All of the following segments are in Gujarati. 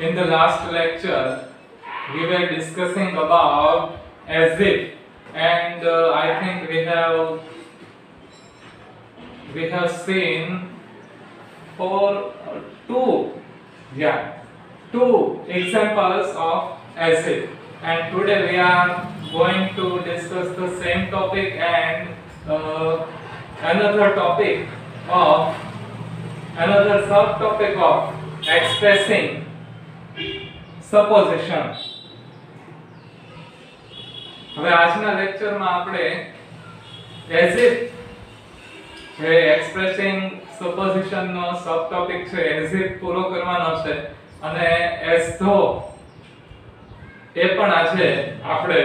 In the last lecture, we were discussing about as if, and uh, I think we have we have seen for uh, two, yeah, two examples of as if, and today we are going to discuss the same topic and uh, another topic of another subtopic of expressing supposition. હવે આજના લેક્ચરમાં આપણે એઝ ઇફ જે એક્સપ્રેસિંગ સપોઝિશન સબ ટોપિક છે એઝ ઇફ પૂરો કરવાનો છે, અને એઝ ધો એ પણ આજે આપણે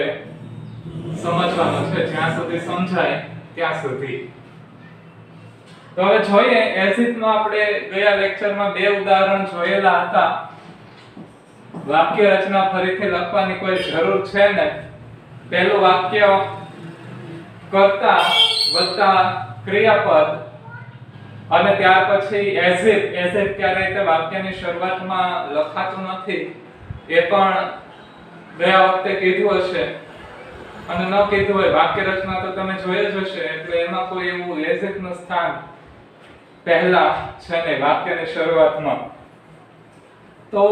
સમજવાનો છે, જ્યાં સુધી સમજાય ત્યાં સુધી. તો હવે જોઈએ એઝ ઇફ નો આપણે ગયા લેક્ચરમાં બે ઉદાહરણ જોયેલા હતા. વાક્ય રચના ફરીથી લખવાની કોઈ જરૂર છે ને? પહેલું વાક્ય કર્તા વત્તા ક્રિયાપદ અને ત્યાર પછી એઝ ઇફ એઝ ઇફ વાક્યની શરૂઆતમાં લખાતું નથી, એ પણ ગયા વખતે કીધું હશે. અને ન કીધું હોય, વાક્ય રચના તો તમે જોઈ જ હશે, એટલે એમાં કોઈ એવું એઝનું સ્થાન પહેલા છે ને વાક્યની શરૂઆતમાં. તો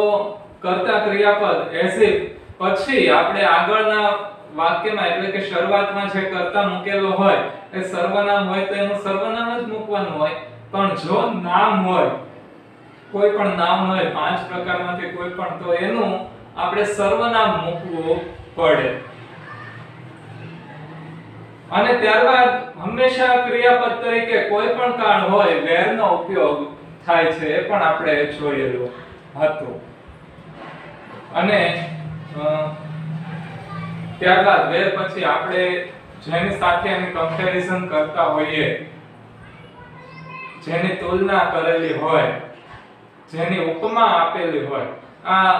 કર્તા ક્રિયાપદ એઝ ઇફ પછી આપણે આગળના વાક્યમાં, એટલે કે શરૂઆતમાં જે કર્તા મૂકેલો હોય, એ સર્વનામ હોય તો એનું સર્વનામ જ મૂકવાનું હોય. પણ જો નામ હોય, કોઈ પણ નામ હોય, પાંચ પ્રકારમાંથી કોઈ પણ, તો એનું આપણે સર્વનામ મૂકવું પડે. અને ત્યારબાદ હંમેશા ક્રિયાપદ તરીકે કોઈ પણ કાળ હોય વેર નો ઉપયોગ થાય છે, એ પણ આપણે જોયેલું હતું. અને ત્યારબાદ where પછી આપણે જેની સાથે એની કમ્પેરિઝન કરતા હોઈએ, જેની તુલના કરેલી હોય, જેની ઉપમા આપેલી હોય, આ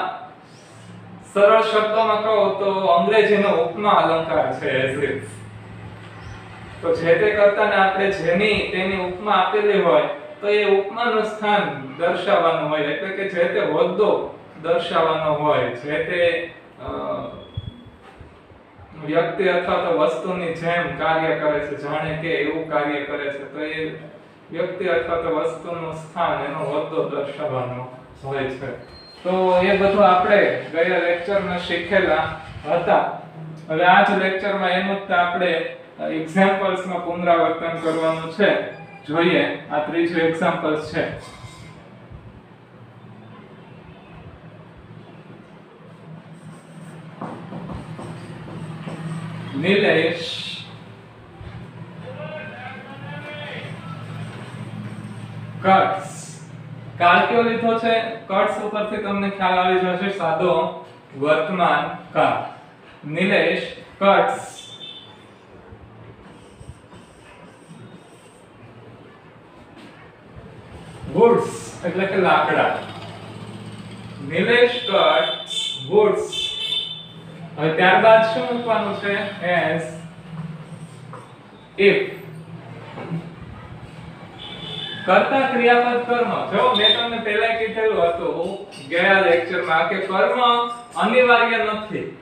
સરળ શબ્દોમાં કહો તો અંગ્રેજીનો ઉપમા અલંકાર છે તો જે તે કરતાને આપણે જેની તેની ઉપમા આપેલી હોય, તો એ ઉપમાનું સ્થાન દર્શાવવાનું હોય, એટલે કે જે તે હોદ્દો દર્શાવવાનો હોય, જે તે વ્યક્તિ અથવા તો વસ્તુની જેમ કાર્ય કરે છે, જાણે કે એવું કાર્ય કરે છે, તો એ વ્યક્તિ અથવા તો વસ્તુનું સ્થાન, એનો હોદ્દો દર્શાવવાનો હોય છે. તો એ બધું આપણે ગયા લેક્ચરમાં શીખેલા હતા. હવે આ જ લેક્ચરમાં એનું જ આપણે એક્ઝામ્પલ્સમાં પુનરાવર્તન કરવાનું છે. જોઈએ, આ ત્રીજું એક્ઝામ્પલ્સ છે. નિલેશ કટ્સ કાળ કયો લીધો છે કટ્સ ઉપરથી તમને ખ્યાલ આવી જશે, સાદો વર્તમાન કાળ નિલેશ કટ્સ woods, એટલે કે લાકડા. Nilesh cuts woods. હવે ત્યારબાદ શું મૂકવાનું છે? એસ ઇફ કર્તા ક્રિયાપદ કર્મ. જો મેં તમને પહેલા કીધેલું હતું ગયા લેક્ચરમાં કે કર્મ અનિવાર્ય નથી.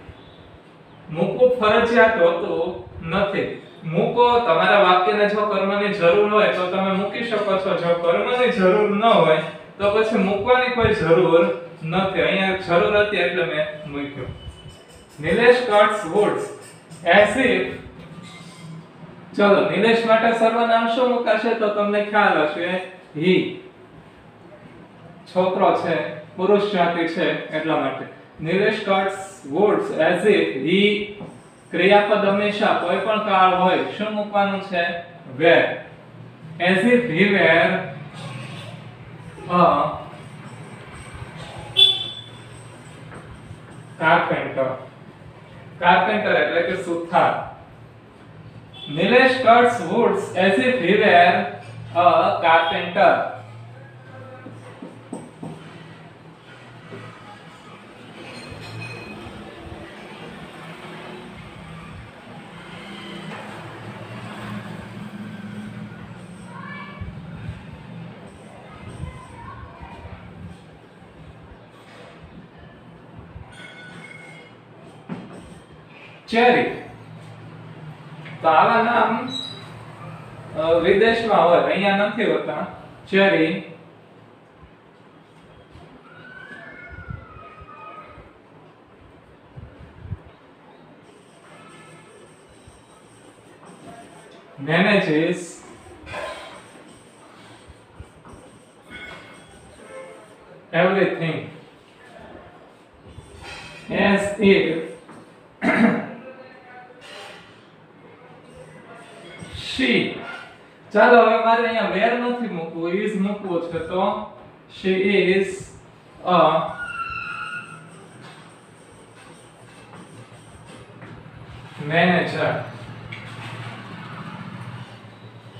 મૂકવું ફરજિયાત હોતું નથી. મૂકો, તમારા વાક્યને જો કર્મની જરૂર હોય, તો તમે મૂકી શકો છો. જો કર્મની જરૂર ન હોય, તો પછી મૂકવાની કોઈ જરૂર નથી. અહીંયા જરૂર હતી એટલે મેં મૂક્યું. Nilesh cuts woods as if ચલો, નિલેશ માટે સર્વનામ શું મુકાશે તો તમને ખ્યાલ હશે? હી. છોકરો છે, પુરુષ જાતિ છે, એટલા માટે. Nilesh cuts woods as if he. ક્રિયાપદ હંમેશા કોઈ પણ કાળ હોય, શું મૂકવાનું છે? Were. As if he were a carpenter carpenter એટલે કે સુથાર Nilesh cuts woods as if he were a carpenter Cherry તો આવા નામ અ, વિદેશમાં હોય અહીંયા નથી હોતા. Cherry. manages everything. As if she ચાલો હવે મારે અહીંયા વેર નથી મૂકવું is મૂકવું છે તો she is a manager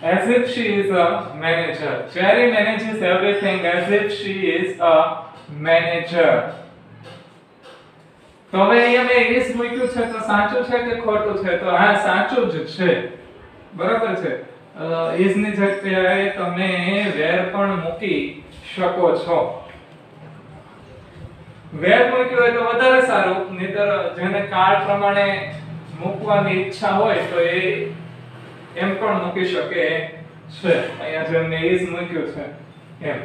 as if she is a manager. Cherry manages everything as if she is a manager. તો હવે અહીંયા મેં is મૂક્યું છે તો સાચું છે કે ખોટું છે તો હા સાચું જ છે બરાબર છે. ની જગ્યાએ તમે વેર પણ મૂકી શકો છો. વેર મૂક્યું હોય તો વધારે સારું, નહીતર જેને કાળ પ્રમાણે મૂકવાની ઈચ્છા હોય તો એ એમ પણ મૂકી શકે છે. અહીંયા જેમને મેં મૂક્યું છે, એમ.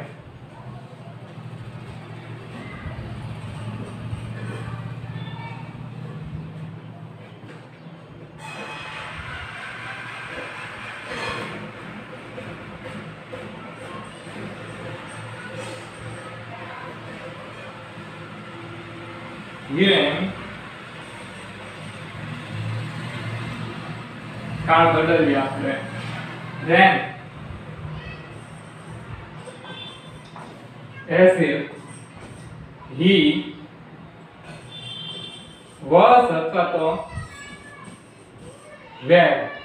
કાળ બદલીએ આપણે then as if he was અથવા તો were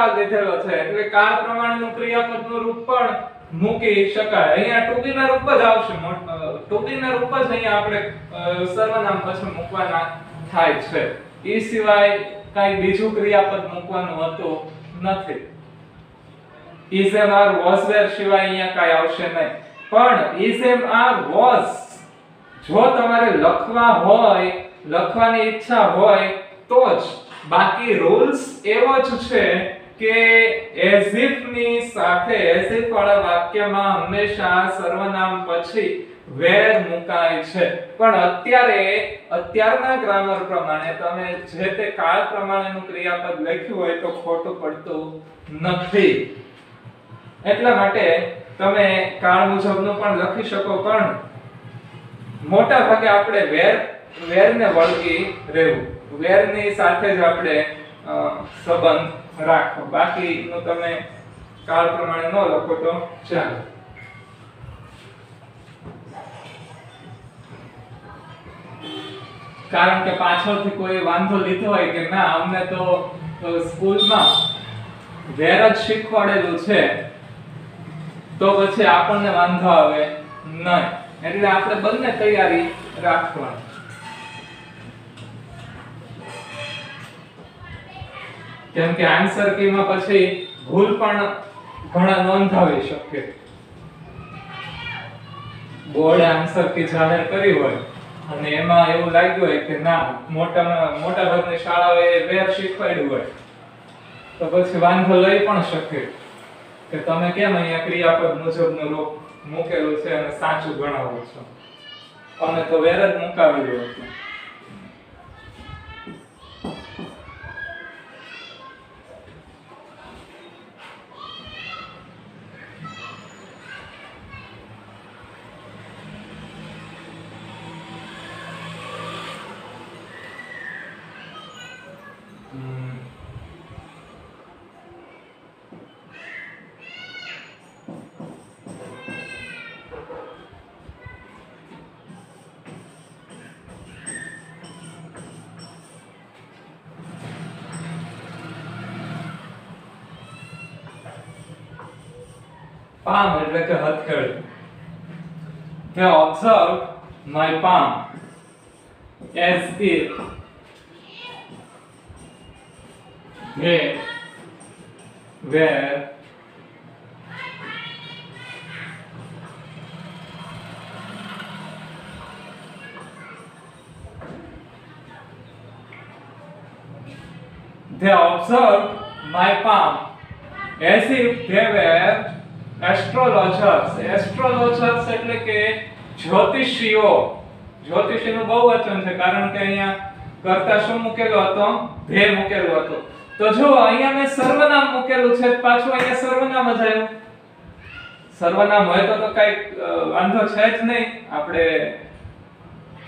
ભૂતકાળ લીધેલો છે. એટલે કાળ પ્રમાણેનું ક્રિયાપદનું રૂપ પણ મૂકી શકાય. અહીંયા ટુ બી ના રૂપ જ આવશે. ટુ બી ના રૂપ જ અહીંયા આપણે સર્વનામ પછી મૂકવાના થાય છે. એ સિવાય કઈ બીજું ક્રિયાપદ મૂકવાનું હતું નથી. Is am are was were સિવાય અહીંયા કાઈ આવશે નહીં. પણ is am are was, જો તમારે લખવા હોય, લખવાની ઈચ્છા હોય, તો જ બાકી રૂલ્સ એવો જ છે કે as if ની સાથે as if વાળા વાક્યમાં હંમેશા સર્વનામ પછી વેર મુકાય છે. પણ અત્યારે અત્યારના ગ્રામર પ્રમાણે તમે જે તે કાળ પ્રમાણેનું ક્રિયાપદ લખ્યું હોય તો ખોટું પડતું નથી. એટલા માટે તમે કાળ મુજબનું પણ લખી શકો, પણ મોટા ભાગે આપણે વેર વેર ને વળગી રહેવું. વેરની સાથે જ આપણે સંબંધ રાખો. બાકીનું તમે કાળ પ્રમાણે ન લખો તો ચાલે. કારણ કે પાછળથી કોઈ વાંધો લીધો હોય કે ના, અમને તો સ્કૂલમાં વેર જ શીખવાડેલું છે, તો પછી આપણને વાંધો આવે નહીં. એટલે આપણે બંને તૈયારી રાખવાની. કેમ કે આન્સર કીમાં પછી ભૂલ પણ ઘણા નોંધાવી શકે. બોર્ડ આન્સર કી જાહેર કરી હોય, અને એમાં એવું લાગ્યું હોય કે ના, મોટા મોટા ભાગની શાળાઓએ વેર શીખવાડ્યું હોય, તો પછી વાંધો લઈ પણ શકે. કે તમે કેમ અહીંયા ક્રિયાપદ મુજબનું રૂપ મૂકેલું છે અને સાચું ગણાવો છો? અમે તો વેર જ મુકાવેલું હતું. They observe my palm as if they were they observed my palm as if they were astrologers astrologers એટલે કે જ્યોતિષીઓ, જ્યોતિષીનું બહુવચન છે, કારણ કે અહીંયા કરતા શું મૂકેલો હતો? ભે મૂકેલો હતો. તો જો અહીંયા મેં સર્વનામ મૂકેલું છે, પાછું અહીંયા સર્વનામ જ આવ્યું. સર્વનામ હોય તો તો કઈ વાંધો છે જ નહીં. આપણે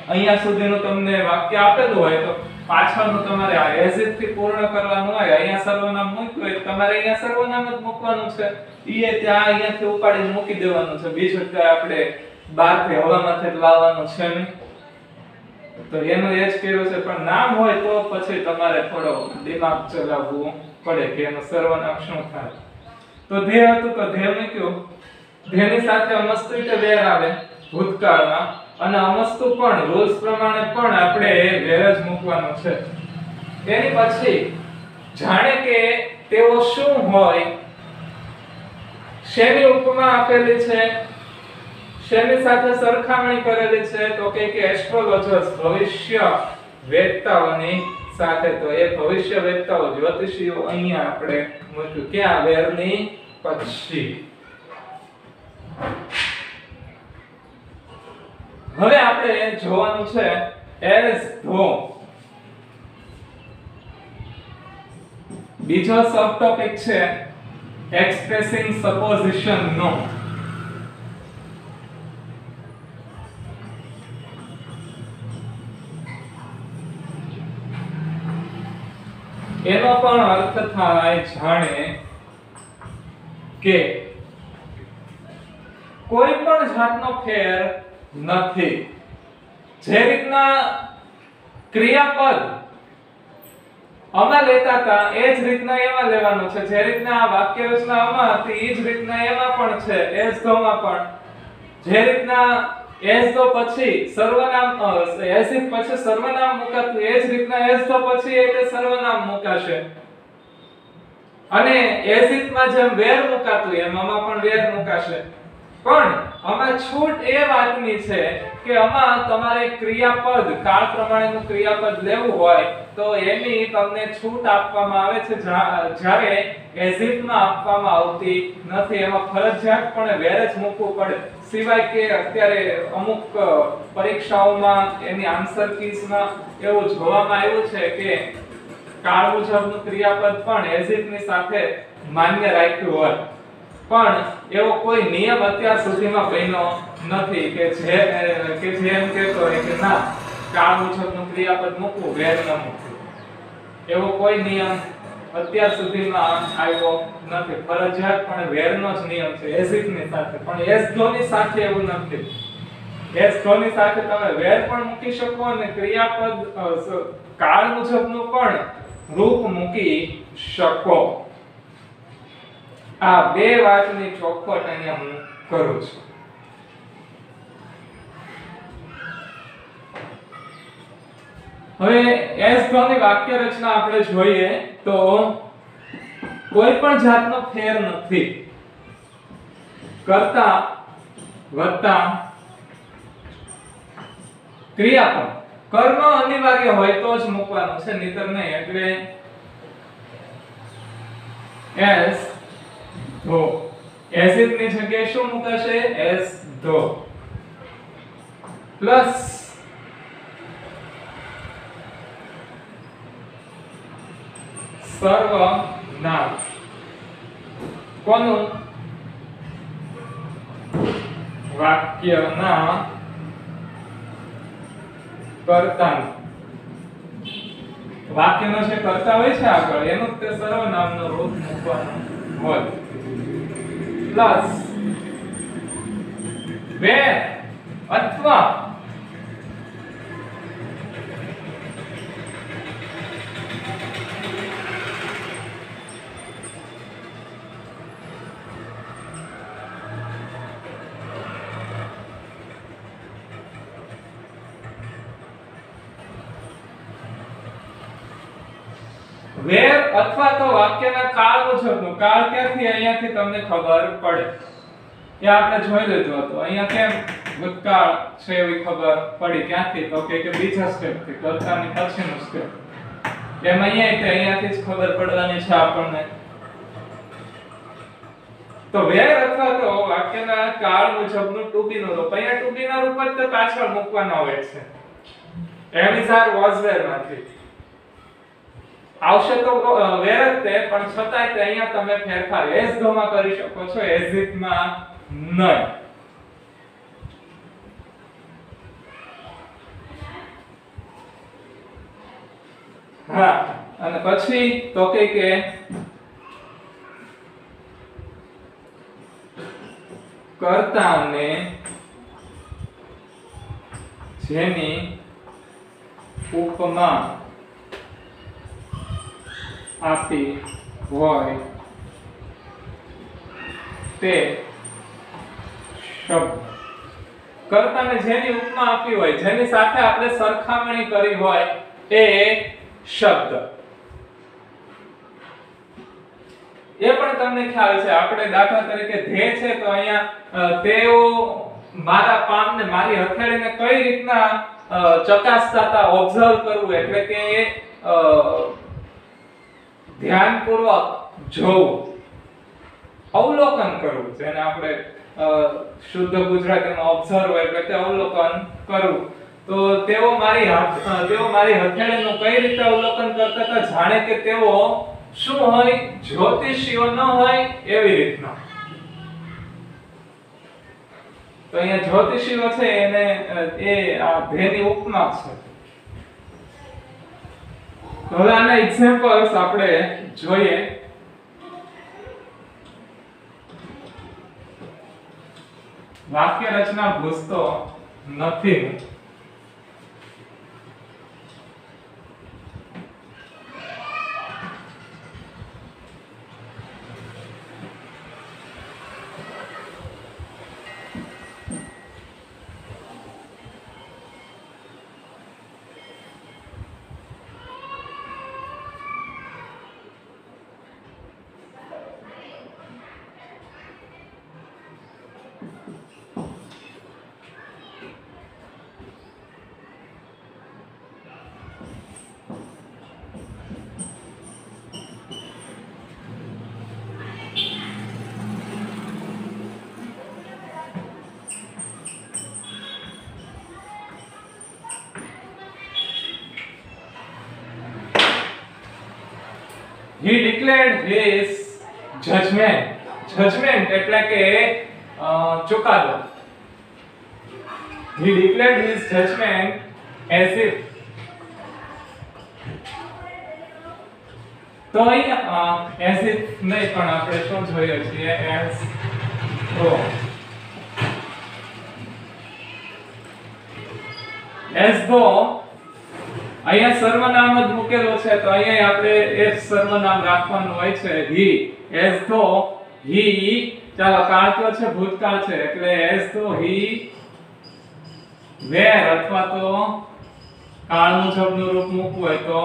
અહીંયા સુધીનું તમને વાક્ય આપેલું હોય તો પાછળનું તમારે એઝ ઇટથી પૂર્ણ કરવાનું હોય, અહીંયા સર્વનામ મૂક્યું હોય તમારે અહીંયા સર્વનામ જ મૂકવાનું છે. ઈ ત્યાં અહીંયાથી ઉપાડીને મૂકી દેવાનું છે. બીજું આપણે બહારથી હવામાંથી લાવવાનું છે નહીં તો એનું એ કર્યું છે, પણ નામ હોય તો પછી તમારે થોડો દિમાગ ચલાવવું પડે કે એનું સર્વનામ શું થાય. તો ધ્યેય હતું તો ધ્યેય મૂક્યું. ધ્યેયની સાથે અમસ્તુ રીતે વેર આવે ભૂતકાળમાં, અને અમસ્તુ પણ રૂલ્સ પ્રમાણે પણ આપણે વેર જ મૂકવાનો છે. એની પછી જાણે કે તેઓ શું હોય, શેની ઉપમા આપેલી છે? શેની સાથે સરખામણી કરેલી છે? તો કે કે એસ્ટ્રોલોજર્સ ભવિષ્ય વેદતાઓની સાથે. તો એ ભવિષ્ય વેદતાઓ જ્યોતિષીઓ અહીંયા આપણે મૂક્યું. ક્યાં? વેરની પછી. હવે આપણે જોવાનું છે એઝ ધો બીજો સબ ટોપિક છે એક્સપ્રેસિંગ સપોઝિશન નો. એનો પણ અર્થ થાય જાણે કે કોઈ પણ જાતનો ફેર નથી. જે રીતના ક્રિયાપદ આમાં લેતા હતા, એ જ રીતના એમાં લેવાનું છે. જે રીતના આ વાક્ય રચના આમાં હતી, એ જ રીતના એમાં પણ છે એસ ધોમાં પણ. જે રીતના એસ તો પછી સર્વનામ એસ પછી સર્વનામ મુકાતું. એ જ રીતના એસ તો પછી એટલે સર્વનામ મુકાશે. અને એસમાં જેમ વેર મુકાતું, એમ આમાં પણ વેર મુકાશે. પણ આમાં છૂટ એ વાતની છે કે આમાં તમારે ક્રિયાપદ, કાળ પ્રમાણેનું ક્રિયાપદ લેવું હોય, તો એની તમને છૂટ આપવામાં આવે છે. જ્યારે એઝિટમાં આપવામાં આવતી નથી, એમાં ફરજિયાતપણે વેર જ મૂકવું પડે. સિવાય કે અત્યારે અમુક પરીક્ષાઓમાં એની આન્સર કીઝમાં એવું જોવામાં આવ્યું છે કે કાળ મુજબનું ક્રિયાપદ પણ એઝિટની સાથે માન્ય રાખ્યું હોય. પણ એવો કોઈ નિયમ અત્યાર સુધીમાં બન્યો નથી કે જે કે જે એમ કહેતો હોય કે ના કાળ મુજબનું ક્રિયાપદ મૂકવું, વેર ન મૂકવું. એવો કોઈ નિયમ અત્યાર સુધીમાં આવ્યો નથી. ફરજિયાત પણ વેરનો જ નિયમ છે એઝિટની સાથે. પણ એસ ધોની સાથે એવું નથી. એસ ધોની સાથે તમે વેર પણ મૂકી શકો અને ક્રિયાપદ કાળ મુજબનું પણ રૂપ મૂકી શકો. આ બે વાતની ચોખવટ અહીંયા હું કરું છું. હવે એસ ભાવની વાક્ય રચના આપણે જોઈએ તો કોઈ પણ જાતનો ફેર નથી. કરતા વત્તા ક્રિયાપદ. કર્મ અનિવાર્ય હોય તો જ મૂકવાનો છે, નહીતર નહીં. એટલે એસ ધો. એસિડની જગ્યાએ શું મુકાશે? એસ ધો. પ્લસ સર્વ નામ કોનું વાક્યના કર્તાનું વાક્યનો જે કર્તા હોય છે આગળ. એનું તે સર્વનામનો રૂપ મૂકવાનું હોય. પ્લસ બે અથવા વાક્યના કાળ મુજબનું કાળ ક્યાંથી, અહીંયાથી તમને ખબર પડે. એ આપણે જોઈ લીધું હતું. અહીંયા કેમ ભૂતકાળ છે એવી ખબર પડી? ક્યાંથી? તો કે બીજા સ્ટેપથી કર્તાની પછીનું સ્ટેપ એમ અહીંયા કે અહીંયાથી જ ખબર પડવાની છે આપણને. તો વેર અથવા તો વાક્યના કાળ મુજબનું ટુ બી નું રૂપ. અહીંયા ટુ બી ના રૂપ જ પાછળ મૂકવાના હોય છે. એમ ઇઝ આર વોઝ વેરમાંથી આવશે તો વેર જ તે, પણ છતાંય તે અહીંયા તમે ફેરફાર એસ ધો કરી શકો છો એઝમાં નહીં. હા, અને પછી તો કે કે કર્તાને જેની ઉપમા આપી હોય તે શબ્દ. કર્તાને જેની ઉપમા આપી હોય જેની સાથે આપણે સરખામણી કરી હોય એ શબ્દ. એ પણ તમને ખ્યાલ છે આપણે દાખલા તરીકે ધ્યેય છે તો અહીંયા તેઓ મારા પામને મારી હથેળીને કઈ રીતના ચકાસતા હતા ઓબ્ઝર્વ કરવું એટલે કે અ, ધ્યાનપૂર્વક જોવું. અવલોકન કરવું. જેને આપણે શુદ્ધ ગુજરાતીમાં ઓબ્ઝર્વ એટલે કે અવલોકન કરવું. તો તેઓ મારી તેઓ મારી હથેળીનું કઈ રીતે અવલોકન કરતા હતા જાણે કે તેઓ શું હોય, જ્યોતિષીઓ ન હોય એવી રીતના. તો અહીંયા જ્યોતિષીઓ છે એને એ આ ભેની ઉપમા છે. તો હવે આના એક્ઝામ્પલ્સ આપણે જોઈએ. વાક્ય રચના ભૂસતો નથી. he declared his judgment judgment એટલે કે અ, ચુકાદો he declared his judgment as if તો અહીંયા એઝ ઇફ નહીં પણ આપણે શું જોઈએ છીએ એઝ તો એઝ ધો અહીંયા સર્વનામ જ મૂકેલો છે, તો અહીંયા આપણે એ સર્વનામ રાખવાનું હોય છે, હી. એઝ ધો હી ચાલો કાળ તો છે, ભૂતકાળ છે, એટલે એઝ ધો હી, વેર અથવા તો કાળ મુજબનું રૂપ મૂકવું હોય તો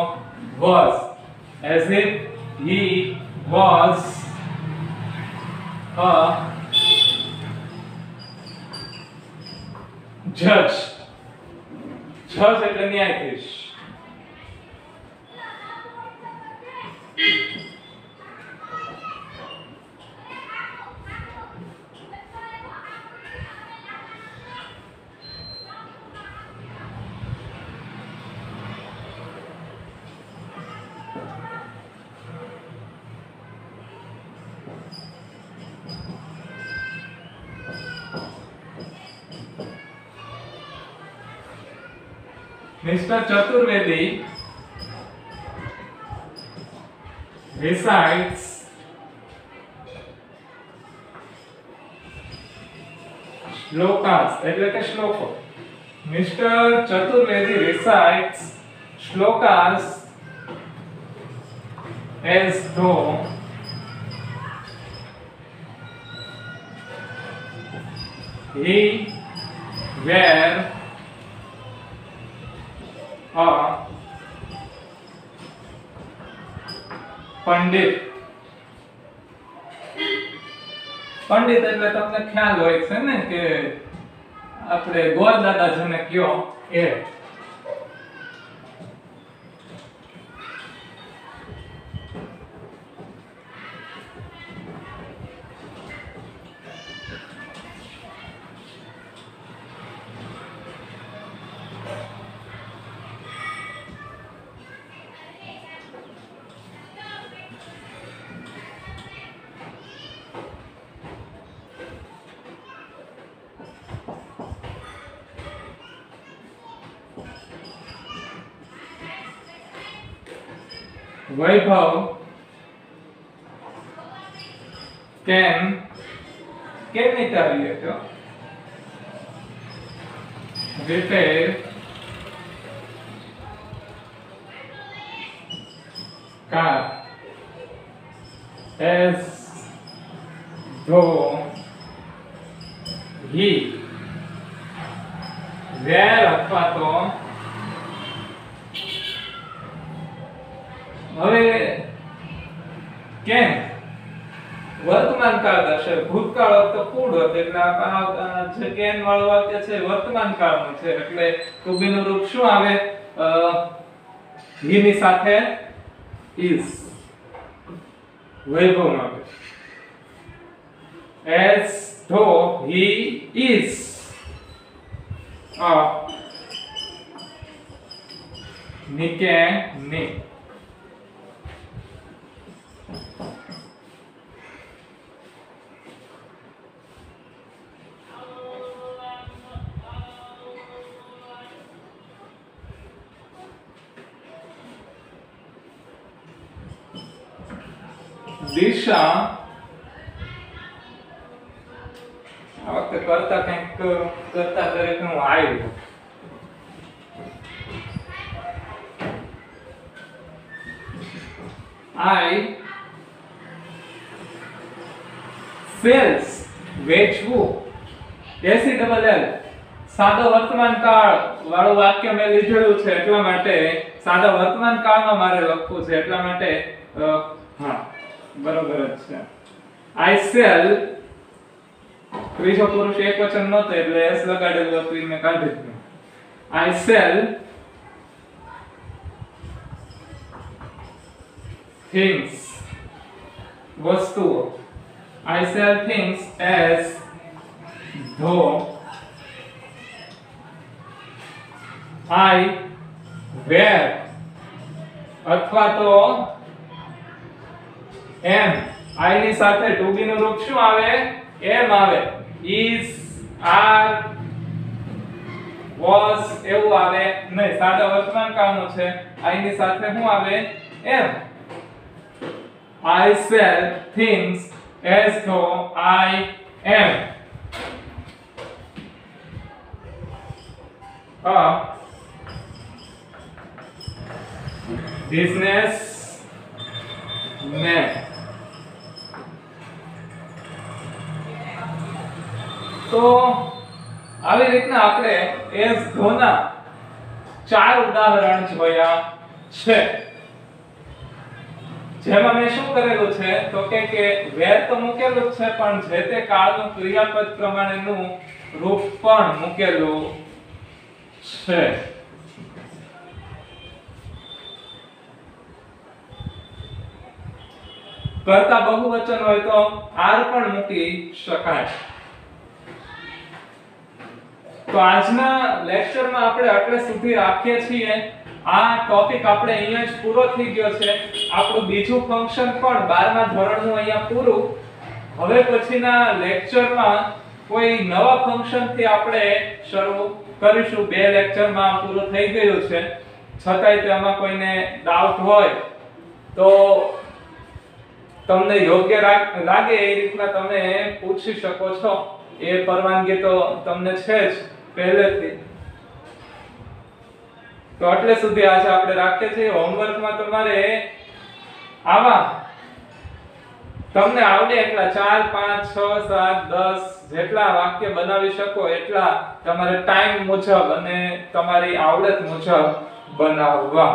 was as if he was a judge જજ એટલે ન્યાયાધીશ. मिस्टर चतुर्वेदी recites શ્લોકાસ એટલે કે શ્લોકો mister Chaturvedi recites shlokas as though he were a pandit. Pandit એટલે તમને ખ્યાલ હોય છે ને કે આપણે ગોળ દાદા જેને કયો એ. વૈભવ can can retaliate repair car as though he were અથવા તો હવે કેમ? વર્તમાન કાળ દર્શે ભૂતકાળ તો હોત, એટલે આ જે કેન વાળું વાક્ય છે વર્તમાન કાળનું છે. એટલે ટુ બી નું રૂપ શું આવે? હી ની સાથે is વૈભવ આવે as though he is a mechanic दिशा સાદો વર્તમાન કાળ વાળું વાક્ય મેં લીધેલું છે એટલા માટે સાદા વર્તમાન કાળમાં મારે લખવું છે એટલા માટે હા, બરોબર જ છે. આઈ સેલ ત્રીજો પુરુષ એક વચન નહોતો એટલે એસ લગાડેલું હતું મેં કાઢી દીધું આઈ સેલ things વસ્તુઓ. I sell things as though I were અથવા તો એમ. આઈ ની સાથે ટુ બી નું રૂપ શું આવે? એમ આવે. ઇઝ આર was એવું આવે. નહીં, સાદા વર્તમાન કાળનું છે. આઈ ની સાથે શું આવે? Am. I sell things as though I am a business man. તો આવી રીતના આપણે એસ ધોના ચાર ઉદાહરણ જોયા છે. જેમાં મેં શું કરેલું છે? તો કે કે વેર તો મૂકેલું છે, પણ જે તે કાળનું ક્રિયાપદ પ્રમાણેનું રૂપ પણ મૂકેલું છે. કરતા બહુવચન હોય તો આર પણ મૂકી શકાય. તો આજના લેક્ચરમાં આપણે આટલે સુધી રાખીએ છીએ. આ ટોપિક આપણે અહીંયા જ પૂરો થઈ ગયો છે. આપણું બીજું ફંક્શન પણ 12મા ધોરણનું અહીંયા પૂરું. હવે પછીના લેક્ચરમાં કોઈ નવા ફંક્શનથી આપણે શરૂ કરીશું. બે લેક્ચરમાં પૂરું થઈ ગયું છે. છતાંય તેમાં કોઈને ડાઉટ હોય તો તમને યોગ્ય લાગે એ રીતના તમે પૂછી શકો છો. એ પરવાનગી તો તમને છે જ પહેલેથી. તો એટલે સુધી આજે આપણે રાખીએ છીએ. હોમવર્કમાં તમારે આવા તમને આવડે એટલા ચાર, પાંચ, છ, સાત, દસ જેટલા વાક્ય બનાવી શકો એટલા તમારે ટાઈમ મુજબ અને તમારી આવડત મુજબ બનાવવા.